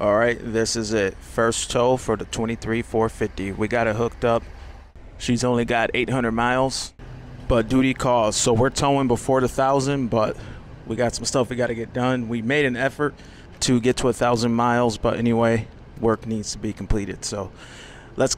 All right, this is it. First tow for the 23 450. We got it hooked up. She's only got 800 miles, but duty calls. So we're towing before the thousand, but we got some stuff we got to get done. We made an effort to get to a thousand miles, but anyway, work needs to be completed. So let's